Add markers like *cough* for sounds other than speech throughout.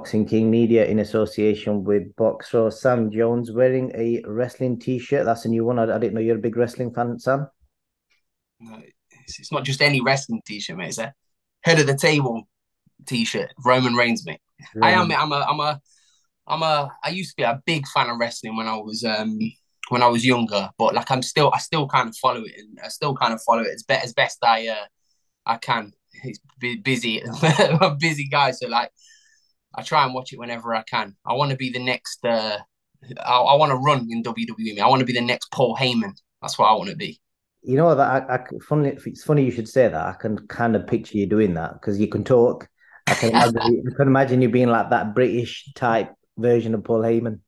Boxing King Media in association with Boxxer Sam Jones wearing a wrestling t-shirt. That's a new one. I, I didn't know you're a big wrestling fan, Sam. No, it's, it's not just any wrestling t-shirt, mate. It's a head of the table t-shirt. Roman Reigns, mate. Roman. I am. I'm a. I'm a. I'm a. I used to be a big fan of wrestling when I was um when I was younger, but like I'm still. I still kind of follow it, and I still kind of follow it as best as best I uh I can. He's busy. *laughs* I'm a busy guy, so like I try and watch it whenever I can. I want to be the next. Uh, I, I want to run in WWE. I want to be the next Paul Heyman. That's what I want to be. You know that I, I funny. It's funny you should say that. I can kind of picture you doing that because you can talk. I can, *laughs* imagine, I can imagine you being like that British type version of Paul Heyman.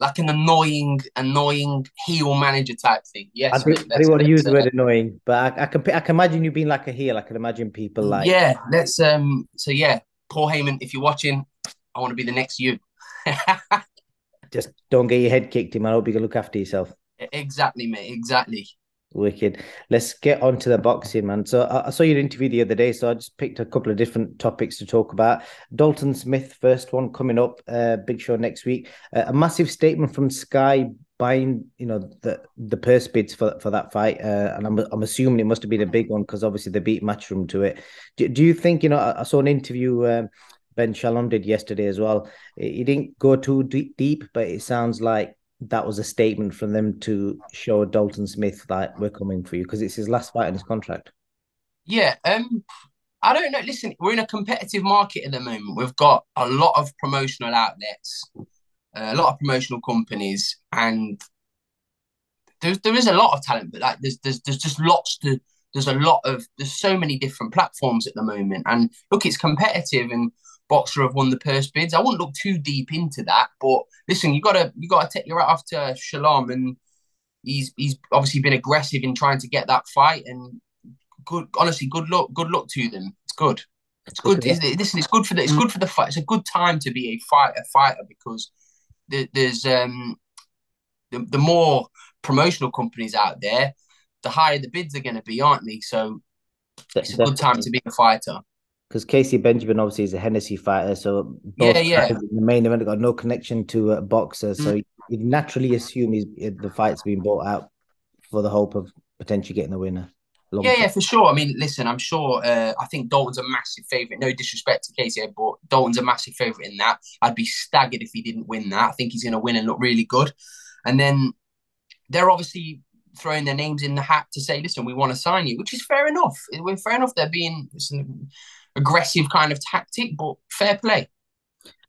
Like an annoying, annoying heel manager type thing. Yes, I, think, didn't want to use the word annoying, but I, I, can I can imagine you being like a heel. I can imagine people like yeah. Let's um. So yeah, Paul Heyman, if you're watching, I want to be the next you. *laughs* Just don't get your head kicked in. I hope you can look after yourself. Exactly, mate. Exactly. Wicked. Let's get on to the boxing, man. So I, saw your interview the other day, so I just picked a couple of different topics to talk about. Dalton Smith, first one coming up, uh, big show next week. Uh, a massive statement from Sky buying, you know, the the purse bids for for that fight, uh, and I'm I'm assuming it must have been a big one because obviously they beat Matchroom to it. Do, do you think, you know, I, I saw an interview. Um, Ben Shalom did yesterday as well. He didn't go too deep, but it sounds like that was a statement from them to show Dalton Smith that we're coming for you because it's his last fight in his contract. Yeah, um, I don't know. Listen, we're in a competitive market at the moment. We've got a lot of promotional outlets, a lot of promotional companies, and there's there is a lot of talent, but like there's there's there's just lots to there's a lot of there's so many different platforms at the moment, and look, it's competitive and Boxxer have won the purse bids. I wouldn't look too deep into that, but listen, you gotta you gotta take your hat off to Shalom, and he's he's obviously been aggressive in trying to get that fight, and good honestly, good luck, good luck to them. It's good. It's good. It's, listen, it's good for the it's good for the fight. It's a good time to be a fighter fighter because there's um the, the more promotional companies out there, the higher the bids are going to be, aren't they? So it's a good time to be a fighter because Casey Benjamin obviously is a Hennessy fighter, so yeah, yeah. In the main event got no connection to a Boxxer, so mm. you'd naturally assume he's, the fight's been bought out for the hope of potentially getting the winner. Yeah, yeah, for sure. I mean, listen, I'm sure. Uh, I think Dalton's a massive favorite. No disrespect to Casey, but Dalton's a massive favorite in that. I'd be staggered if he didn't win that. I think he's going to win and look really good. And then they're obviously throwing their names in the hat to say, "Listen, we want to sign you," which is fair enough. We're fair enough. They're being listen, aggressive kind of tactic, but fair play.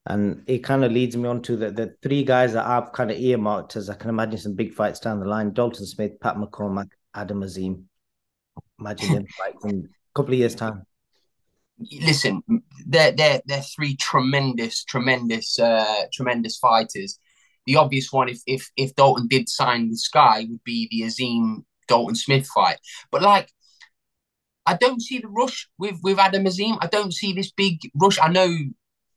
And it kind of leads me on to the, the three guys that I've kind of earmarked as I can imagine some big fights down the line Dalton Smith, Pat McCormack, Adam Azim. Imagine them *laughs* fights in a couple of years' time. Listen, they're, they're, they're three tremendous, tremendous, uh, tremendous fighters. The obvious one, if, if, if Dalton did sign with Sky, would be the Azim Dalton Smith fight. But like, I don't see the rush with with Adam Azim. I don't see this big rush. I know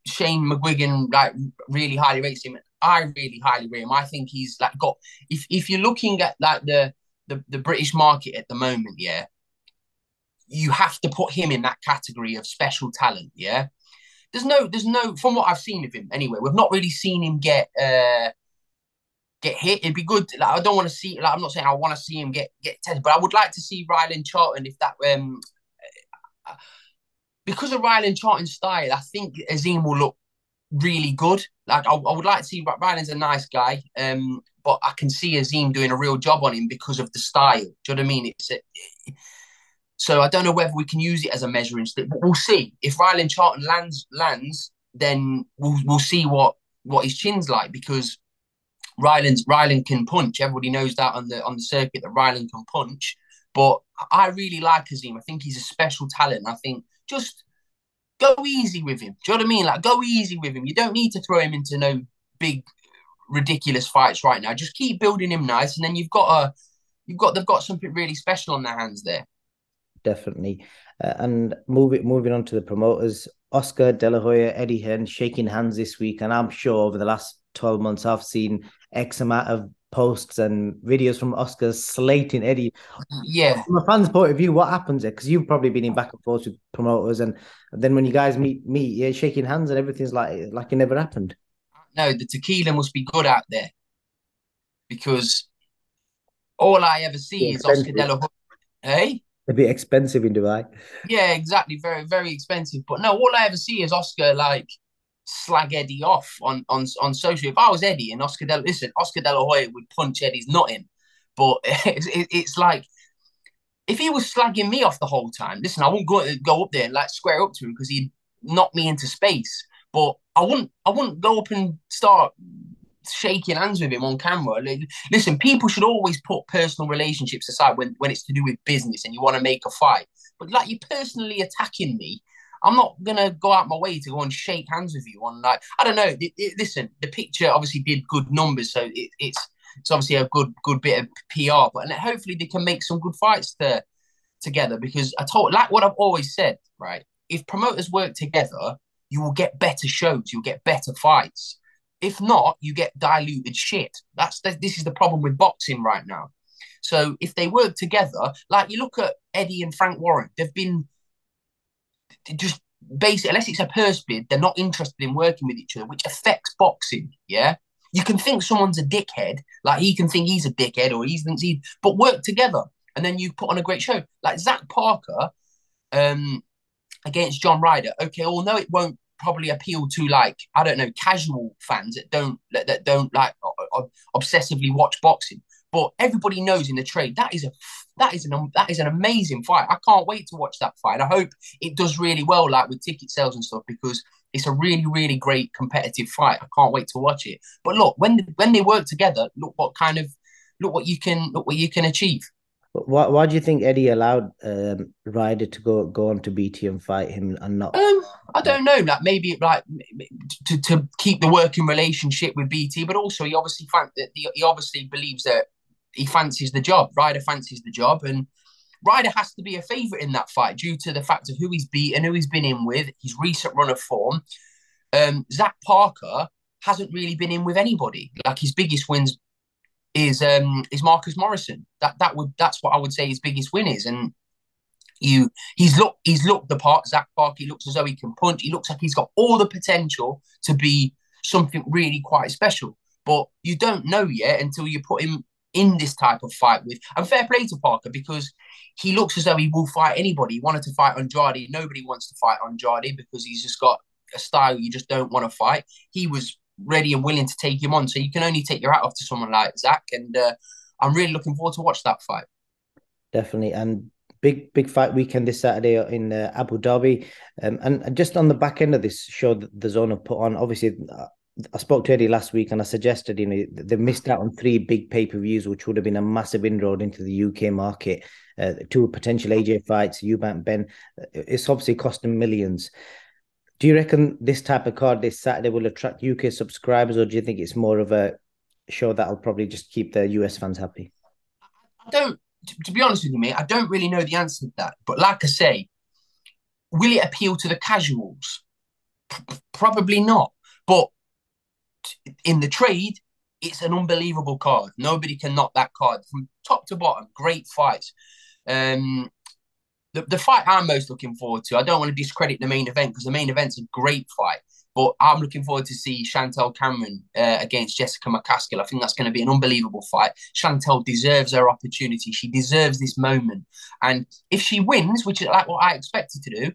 Shane McGuigan like really highly rates him. I really highly rate him. I think he's like got if if you're looking at like the the, the British market at the moment, yeah, you have to put him in that category of special talent, yeah. There's no, there's no, from what I've seen of him anyway, we've not really seen him get uh get hit. It'd be good. Like I don't want to see. Like I'm not saying I want to see him get get tested, but I would like to see Rylan Charlton if that um because of Rylan Charlton's style. I think Azim will look really good. Like I, I would like to see Rylan's a nice guy, um, but I can see Azim doing a real job on him because of the style. Do you know what I mean? It's a, so I don't know whether we can use it as a measuring stick, but we'll see. If Rylan Charlton lands lands, then we'll we'll see what what his chin's like because Rylan's Rylan can punch. Everybody knows that on the on the circuit that Rylan can punch. But I really like Azim. I think he's a special talent. I think just go easy with him. Do you know what I mean? Like go easy with him. You don't need to throw him into no big ridiculous fights right now. Just keep building him nice, and then you've got a you've got they've got something really special on their hands there. Definitely. Uh, and moving moving on to the promoters, Oscar De La Hoya, Eddie Hearn shaking hands this week, and I'm sure over the last 12 months, I've seen X amount of posts and videos from Oscar slating Eddie. Yeah. From a fan's point of view, what happens there? Because you've probably been in back and forth with promoters, and then when you guys meet, meet, you're shaking hands and everything's like like it never happened. No, the tequila must be good out there because all I ever see is Oscar De La Hoya. Eh? Hey? A bit expensive in Dubai. Yeah, exactly. Very, very expensive. But no, all I ever see is Oscar like slag Eddie off on on on social. If I was Eddie and Oscar Del, listen, Oscar De La Hoya would punch Eddie's nut in, but *laughs* it's, it's like if he was slagging me off the whole time. Listen, I wouldn't go go up there and like square up to him because he'd knock me into space. But I wouldn't I wouldn't go up and start shaking hands with him on camera. Listen, people should always put personal relationships aside when, when it's to do with business and you want to make a fight. But like you're personally attacking me, I'm not gonna go out my way to go and shake hands with you on like I don't know. It, it, listen, the picture obviously did good numbers, so it, it's it's obviously a good good bit of PR. But and hopefully they can make some good fights there together because I told like what I've always said, right? If promoters work together, you will get better shows, you'll get better fights. If not, you get diluted shit. That's the, this is the problem with boxing right now. So if they work together, like you look at Eddie and Frank Warren, they've been just basically, unless it's a purse bid, they're not interested in working with each other, which affects boxing. Yeah. You can think someone's a dickhead, like he can think he's a dickhead or he thinks he, but work together and then you put on a great show. Like Zach Parker um, against John Ryder. Okay, although it won't probably appeal to like I don't know casual fans that don't that, that don't like obsessively watch boxing. But everybody knows in the trade that is a that is an that is an amazing fight. I can't wait to watch that fight. I hope it does really well, like with ticket sales and stuff, because it's a really really great competitive fight. I can't wait to watch it. But look, when when they work together, look what kind of look what you can look what you can achieve. Why, why do you think Eddie allowed um, Ryder to go go on to BT and fight him and not? Um, I don't know. Like maybe like to, to keep the working relationship with BT, but also he obviously that he obviously believes that he fancies the job. Ryder fancies the job, and Ryder has to be a favourite in that fight due to the fact of who he's beaten, who he's been in with, his recent run of form. Um, Zach Parker hasn't really been in with anybody. Like his biggest wins is um is Marcus Morrison. That that would that's what I would say his biggest win is. And you he's looked he's looked the part, Zach Park, he looks as though he can punch. He looks like he's got all the potential to be something really quite special. But you don't know yet until you put him in this type of fight with and fair play to Parker because he looks as though he will fight anybody. He wanted to fight Andrade. Nobody wants to fight Andrade because he's just got a style you just don't want to fight. He was ready and willing to take him on. So you can only take your hat off to someone like Zach, and uh, I'm really looking forward to watch that fight. Definitely, and big big fight weekend this Saturday in uh, Abu Dhabi, um, and just on the back end of this show that DAZN have put on, obviously. I spoke to Eddie last week and I suggested, you know, they missed out on three big pay per views, which would have been a massive inroad into the UK market. Uh, two potential AJ fights, Eubank Benn. It's obviously costing millions. Do you reckon this type of card this Saturday will attract UK subscribers, or do you think it's more of a show that'll probably just keep the US fans happy? I don't. To be honest with you, mate, I don't really know the answer to that. But like I say, will it appeal to the casuals? P- probably not. But in the trade, it's an unbelievable card. Nobody can knock that card from top to bottom. Great fights. Um, the, the fight I'm most looking forward to, I don't want to discredit the main event because the main event's a great fight, but I'm looking forward to see Chantel Cameron uh, against Jessica McCaskill. I think that's going to be an unbelievable fight. Chantel deserves her opportunity. She deserves this moment. And if she wins, which is like what I expected to do,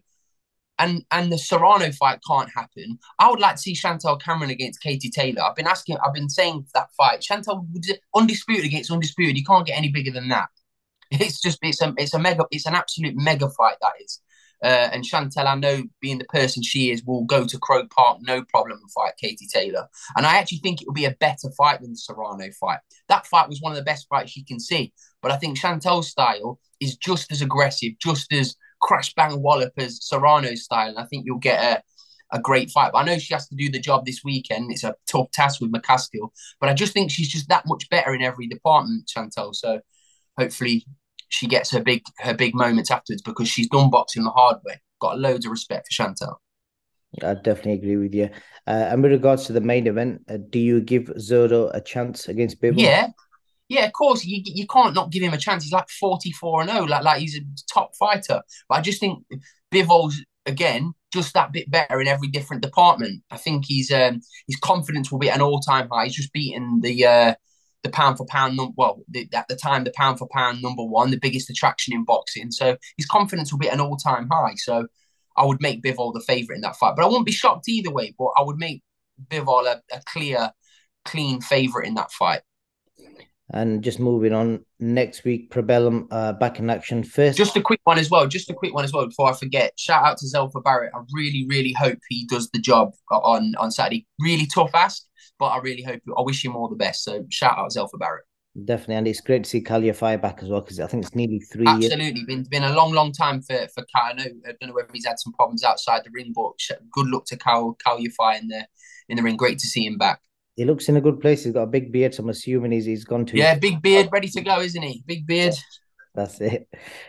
and and the Serrano fight can't happen. I would like to see Chantel Cameron against Katie Taylor. I've been asking, I've been saying that fight. Chantel undisputed against undisputed. You can't get any bigger than that. *laughs* It's just it's a it's a mega it's an absolute mega fight that is. Uh, and Chantel, I know, being the person she is, will go to Croke Park no problem and fight Katie Taylor. And I actually think it will be a better fight than the Serrano fight. That fight was one of the best fights you can see. But I think Chantel's style is just as aggressive, just as crash bang wallop as Serrano's style. And I think you'll get a, a great fight. But I know she has to do the job this weekend. It's a tough task with McCaskill. But I just think she's just that much better in every department, Chantel. So hopefully she gets her big her big moments afterwards because she's done boxing the hard way. Got loads of respect for Chantel. I definitely agree with you. Uh, and with regards to the main event, uh, do you give Zurdo a chance against Bivol? Yeah, Yeah, of course, you you can't not give him a chance. He's like 44 and 0, like, like he's a top fighter. But I just think Bivol's again just that bit better in every different department. I think he's um his confidence will be at an all time high. He's just beaten the uh the pound for pound num- well the, at the time the pound for pound number one, the biggest attraction in boxing. So his confidence will be at an all time high. So I would make Bivol the favourite in that fight. But I wouldn't be shocked either way. But I would make Bivol a, a clear, clean favourite in that fight. And just moving on, next week, Probellum uh, back in action first. Just a quick one as well. Just a quick one as well before I forget. Shout out to Zelfa Barrett. I really, really hope he does the job on on Saturday. Really tough ask, but I really hope. I wish him all the best. So shout out Zelfa Barrett. Definitely, and it's great to see Yafai back as well because I think it's nearly three. Absolutely, years. been been a long, long time for for Kal. I know I don't know whether he's had some problems outside the ring, but good luck to Kal Yafai in the in the ring. Great to see him back he looks in a good place. He's got a big beard, so I'm assuming he's he's gone to yeah, big beard, ready to go, isn't he? Big beard. That's it.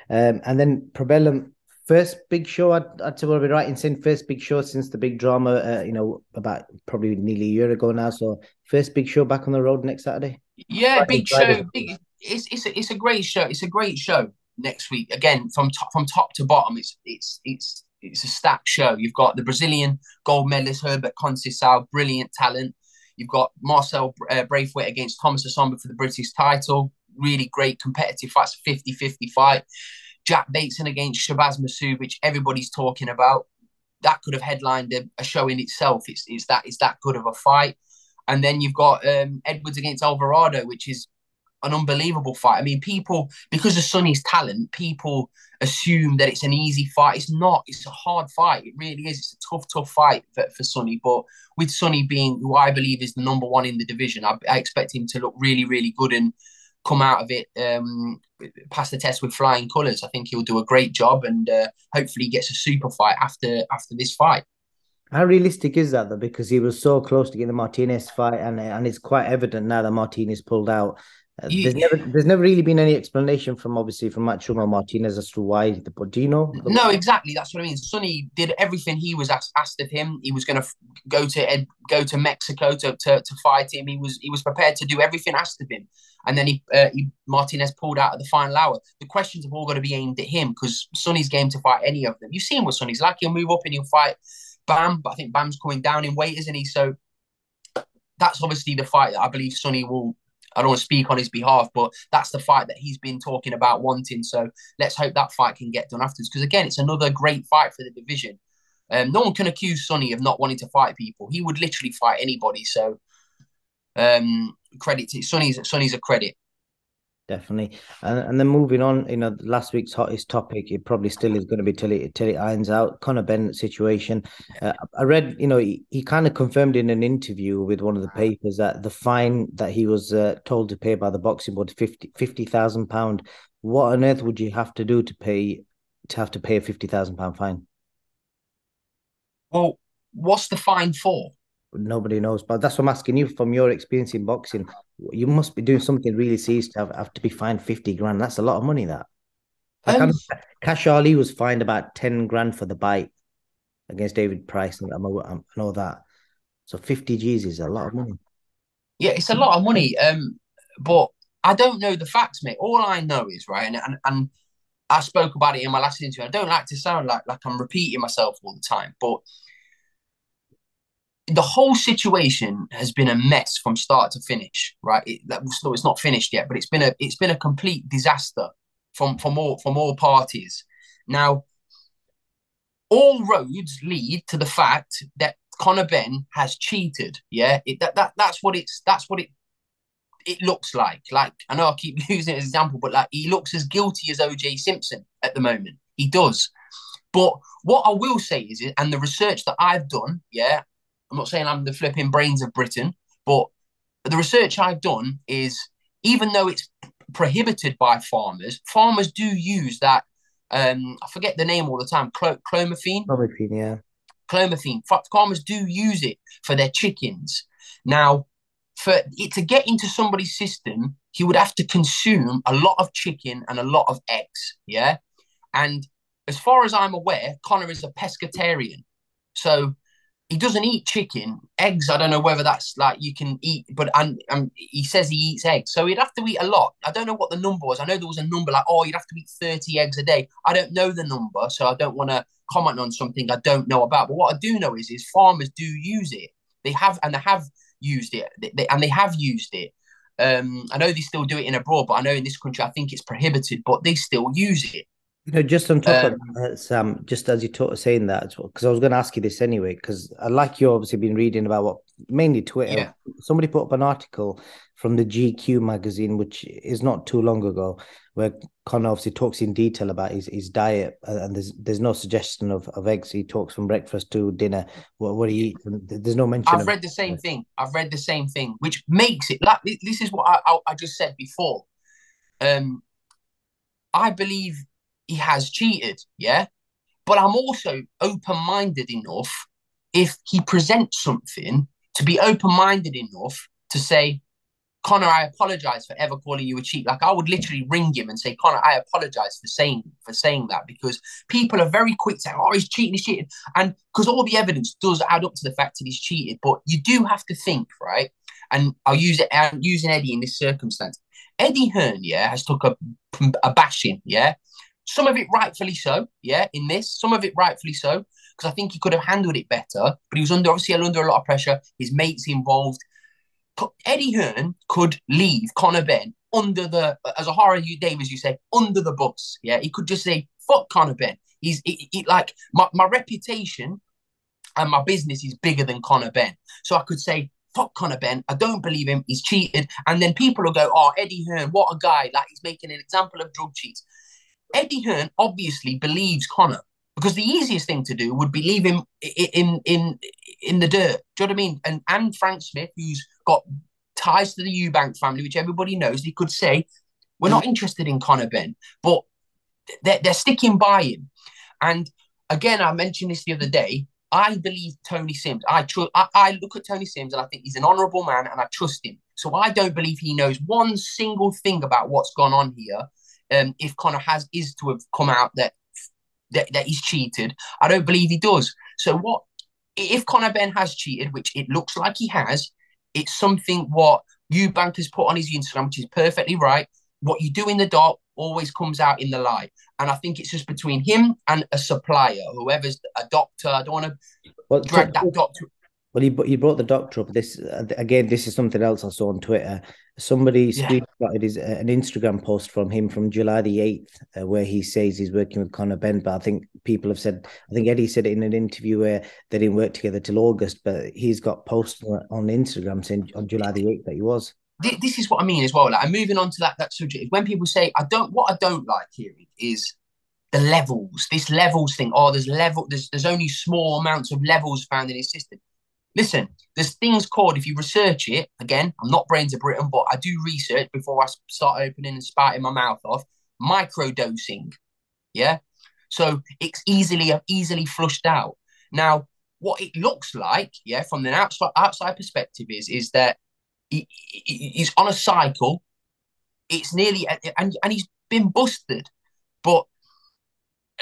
Um, and then Probellum, first big show. I'd, I'd say we'll be right in saying first big show since the big drama. Uh, you know, about probably nearly a year ago now. So first big show back on the road next Saturday. Yeah, Friday, big show. Big. It's it's a, it's a great show. It's a great show next week. Again, from top from top to bottom, it's it's it's it's a stacked show. You've got the Brazilian gold medalist Herbert Conceição, brilliant talent. You've got Marcel uh, Braithwaite against Thomas Essomba for the British title. Really great competitive fights, 50 50 fight. Jack Bateson against Shabaz Masoud, which everybody's talking about. That could have headlined a, a, show in itself. It's, it's that it's that good of a fight. And then you've got um, Edwards against Alvarado, which is an unbelievable fight. I mean, people because of Sunny's talent, people assume that it's an easy fight. It's not. It's a hard fight. It really is. It's a tough, tough fight for, for Sunny. But with Sunny being who I believe is the number one in the division, I, I expect him to look really, really good and come out of it, um, pass the test with flying colours. I think he'll do a great job, and uh, hopefully, gets a super fight after after this fight. How realistic is that though? Because he was so close to getting the Martinez fight, and and it's quite evident now that Martinez pulled out. Uh, there's never there's never really been any explanation from obviously from Matchroom Martinez as to why the do? No, exactly. That's what I mean. Sunny did everything he was asked, asked of him. He was going to go to Ed, go to Mexico to, to to fight him. He was he was prepared to do everything asked of him. And then he, uh, he Martinez pulled out at the final hour. The questions have all got to be aimed at him because Sunny's game to fight any of them. You've seen what Sunny's like. He'll move up and he'll fight Bam, but I think Bam's coming down in weight, isn't he? So that's obviously the fight that I believe Sunny will I don't want to speak on his behalf, but that's the fight that he's been talking about wanting. So let's hope that fight can get done afterwards. Because again, it's another great fight for the division. Um, no one can accuse Sunny of not wanting to fight people. He would literally fight anybody. So um, credit to Sunny's Sunny's a credit. Definitely, and, and then moving on, you know, last week's hottest topic, it probably still is going to be till it till it irons out. Conor Benn situation. Uh, I read, you know, he, he kind of confirmed in an interview with one of the papers that the fine that he was uh, told to pay by the boxing board 50 50,000 pound. What on earth would you have to do to pay to have to pay a fifty thousand pound fine? Well, what's the fine for? Nobody knows, but that's what I'm asking you from your experience in boxing you must be doing something really serious to have, have to be fined 50 grand. That's a lot of money, that. Like um, Kash Ali was fined about 10 grand for the bite against David Price, and I know that. So 50 G's is a lot of money. Yeah, it's a lot of money. Um, but I don't know the facts, mate. All I know is right, and, and and I spoke about it in my last interview. I don't like to sound like like I'm repeating myself all the time, but the whole situation has been a mess from start to finish, right? It, that, no, it's not finished yet, but it's been a it's been a complete disaster from from all from all parties. Now, all roads lead to the fact that Conor Benn has cheated. Yeah, it, that, that that's what it's that's what it it looks like. Like I know I keep *laughs* using an example, but like he looks as guilty as OJ Simpson at the moment. He does. But what I will say is, and the research that I've done, yeah, I'm not saying I'm the flipping brains of Britain, but the research I've done is even though it's prohibited by farmers, farmers do use that. Um, I forget the name all the time. Cl- clomiphene. Clomiphene, yeah. Clomiphene. Farmers do use it for their chickens. Now, for it to get into somebody's system, he would have to consume a lot of chicken and a lot of eggs. Yeah, and as far as I'm aware, Conor is a pescatarian. So he doesn't eat chicken. Eggs, I don't know whether that's like you can eat, but and, and he says he eats eggs, so he'd have to eat a lot. I don't know what the number was. I know there was a number like, oh, you'd have to eat thirty eggs a day. I don't know the number, so I don't want to comment on something I don't know about. But what I do know is, is farmers do use it. They have and they have used it, they, they, and they have used it. Um, I know they still do it in abroad, but I know in this country I think it's prohibited, but they still use it. You know, just on top um, of that, Sam, just as you talk, saying that because I was going to ask you this anyway, because I like you obviously been reading about what mainly Twitter. Yeah. Somebody put up an article from the GQ magazine, which is not too long ago, where Conor obviously talks in detail about his, his diet, and there's there's no suggestion of, of eggs. He talks from breakfast to dinner. What what he eat? There's no mention. I've read the same thing. I've read the same thing, which makes it like this is what I, I, I just said before. Um, I believe he has cheated, yeah. But I'm also open minded enough if he presents something to be open minded enough to say, Conor, I apologize for ever calling you a cheat. Like I would literally ring him and say, Conor, I apologize for saying for saying that because people are very quick to oh, he's cheating, he's cheating. And because all the evidence does add up to the fact that he's cheated, but you do have to think, right? And I'll use it, I'm using Eddie in this circumstance. Eddie Hearn, yeah, has took a, a bashing, yeah, some of it rightfully so, yeah, in this. Some of it rightfully so, because I think he could have handled it better, but he was under obviously under a lot of pressure. His mates involved. Eddie Hearn could leave Conor Benn under the, as a horror you Dave, as you say, under the bus. Yeah, he could just say, fuck Conor Benn. He's he, he, like my, my reputation and my business is bigger than Conor Benn. So I could say, fuck Conor Benn. I don't believe him. He's cheated. And then people will go, oh, Eddie Hearn, what a guy. Like he's making an example of drug cheats. Eddie Hearn obviously believes Conor because the easiest thing to do would be leave him in in in the dirt. Do you know what I mean? And and Frank Smith, who's got ties to the Eubank family, which everybody knows, he could say, "We're not interested in Conor Benn," but they're, they're sticking by him. And again, I mentioned this the other day. I believe Tony Sims. I, tr- I, I look at Tony Sims and I think he's an honourable man, and I trust him. So I don't believe he knows one single thing about what's gone on here um, if Conor has is to have come out that, that that he's cheated. I don't believe he does. So what if Conor Benn has cheated, which it looks like he has? It's something what Eubank has put on his Instagram, which is perfectly right. What you do in the dark always comes out in the light. And I think it's just between him and a supplier, whoever's a doctor. I don't want to well, drag that doctor. Well, you, you brought the doctor up. This again, this is something else I saw on Twitter. Somebody yeah. screenshotted his, uh, an Instagram post from him from July the 8th, uh, where he says he's working with Conor Benn. But I think people have said, I think Eddie said it in an interview where they didn't work together till August, but he's got posts on Instagram saying on July the 8th that he was. This is what I mean as well. Like, I'm moving on to that, that subject. When people say, I don't, what I don't like hearing is the levels, this levels thing. Oh, there's level, there's, there's only small amounts of levels found in his system. Listen, there's things called, if you research it, again, I'm not Brains of Britain, but I do research before I start opening and spouting my mouth off, microdosing. Yeah. So it's easily uh, easily flushed out. Now, what it looks like, yeah, from the outside outside perspective is is that he, he, he's on a cycle. It's nearly and and he's been busted, but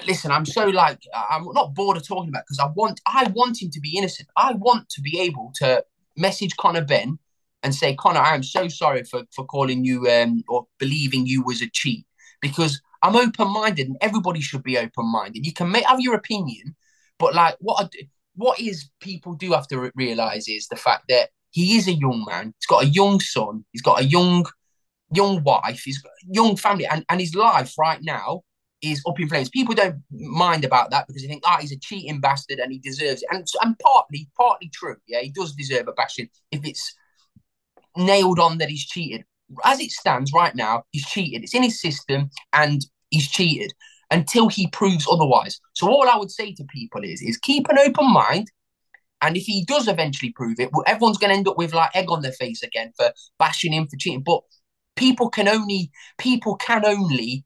listen, I'm so like I'm not bored of talking about because I want I want him to be innocent. I want to be able to message Conor Benn and say, Conor, I am so sorry for for calling you um, or believing you was a cheat because I'm open minded and everybody should be open minded. You can make have your opinion, but like what I, what is people do have to realize is the fact that he is a young man. He's got a young son. He's got a young young wife. He's got a young family, and and his life right now is up in flames. People don't mind about that because they think, ah, oh, he's a cheating bastard and he deserves it. And, and partly, partly true. Yeah, he does deserve a bashing if it's nailed on that he's cheated. As it stands right now, he's cheated. It's in his system and he's cheated until he proves otherwise. So all I would say to people is, is keep an open mind. And if he does eventually prove it, well, everyone's going to end up with like egg on their face again for bashing him for cheating. But people can only people can only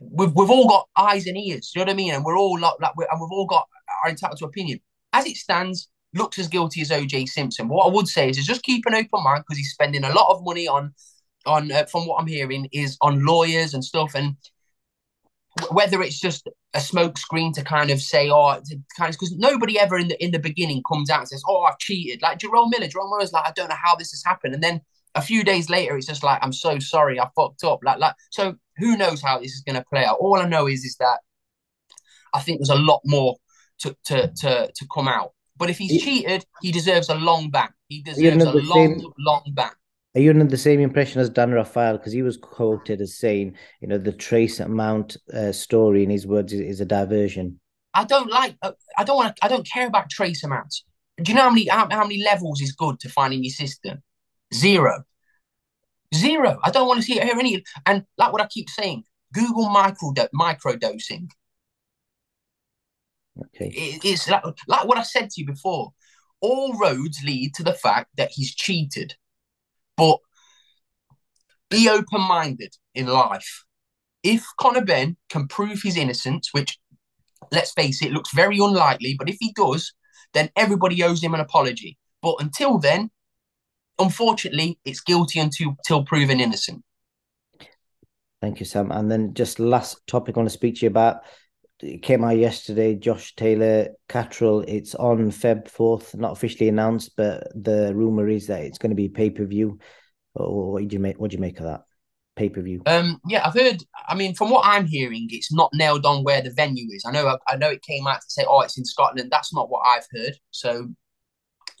we've, we've all got eyes and ears. You know what I mean? And we're all like, like we're, and we've all got our entitled to opinion. As it stands, looks as guilty as OJ Simpson. What I would say is, is just keep an open mind because he's spending a lot of money on, on uh, from what I'm hearing, is on lawyers and stuff. And whether it's just a smokescreen to kind of say, oh, to kind of because nobody ever in the in the beginning comes out and says, oh, I've cheated. Like Jerome Miller, Jerome Miller's like, I don't know how this has happened, and then a few days later, it's just like, I'm so sorry, I fucked up. Like, like, so who knows how this is going to play out? All I know is, is that I think there's a lot more to to to to come out. But if he's cheated, he deserves a long ban. He deserves a long, same, long ban. Are you under the same impression as Dan Rafael? Because he was quoted as saying, you know, the trace amount uh, story in his words is, is, a diversion. I don't like. Uh, I don't want. I don't care about trace amounts. Do you know how many how, how many levels is good to find in your system? Zero. Zero. I don't want to see it here any. And like what I keep saying, Google micro micro dosing. Okay. It, it's like, like what I said to you before. All roads lead to the fact that he's cheated. But be open minded in life. If Conor Benn can prove his innocence, which let's face it, looks very unlikely, but if he does, then everybody owes him an apology. But until then, unfortunately, it's guilty until, proven innocent. Thank you, Sam. And then just last topic I want to speak to you about. It came out yesterday, Josh Taylor, Catterall. It's on Feb 4th, not officially announced, but the rumor is that it's going to be pay per view. What do you make? What do you make of that pay per view? Um, yeah, I've heard. I mean, from what I'm hearing, it's not nailed on where the venue is. I know. I, I know it came out to say, "Oh, it's in Scotland." That's not what I've heard. So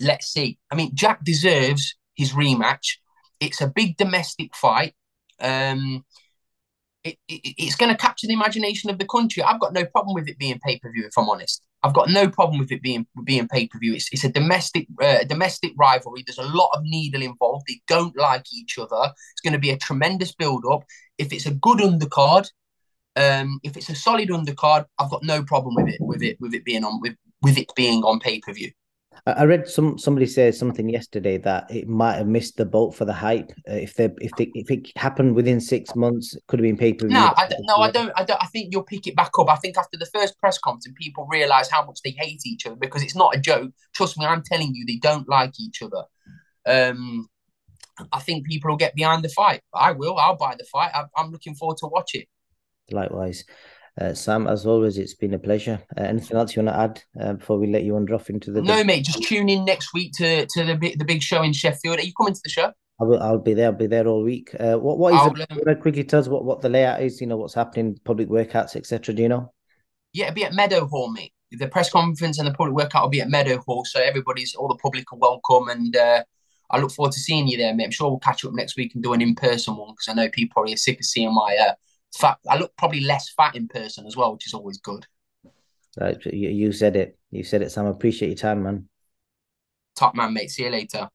let's see. I mean, Jack deserves his rematch. It's a big domestic fight. Um, it, it, it's going to capture the imagination of the country. I've got no problem with it being pay per view. If I'm honest, I've got no problem with it being being pay per view. It's, it's a domestic uh, domestic rivalry. There's a lot of needle involved. They don't like each other. It's going to be a tremendous build up. If it's a good undercard, um, if it's a solid undercard, I've got no problem with it with it with it being on with with it being on pay per view. I read some somebody said something yesterday that it might have missed the boat for the hype. Uh, if they if they if it happened within six months, it could have been pay per. No, I don't, no, I don't. I don't. I think you'll pick it back up. I think after the first press conference, people realise how much they hate each other because it's not a joke. Trust me, I'm telling you, they don't like each other. Um, I think people will get behind the fight. I will. I'll buy the fight. I, I'm looking forward to watch it. Likewise. Uh, Sam, as always, it's been a pleasure. Uh, anything else you want to add uh, before we let you wander off into the? No, mate. Just tune in next week to to the big, the big show in Sheffield. Are you coming to the show? I will. I'll be there. I'll be there all week. Uh, what what is it? Um, quickly tell us what, what the layout is. You know what's happening, public workouts, etc. Do you know? Yeah, it'll be at Meadowhall, mate. The press conference and the public workout will be at Meadowhall, so everybody's all the public are welcome, and uh, I look forward to seeing you there, mate. I'm sure we'll catch up next week and do an in person one because I know people probably are sick of seeing my uh, fat. I look probably less fat in person as well, which is always good. Uh, you, you said it. You said it, Sam. I appreciate your time, man. Top man, mate. See you later.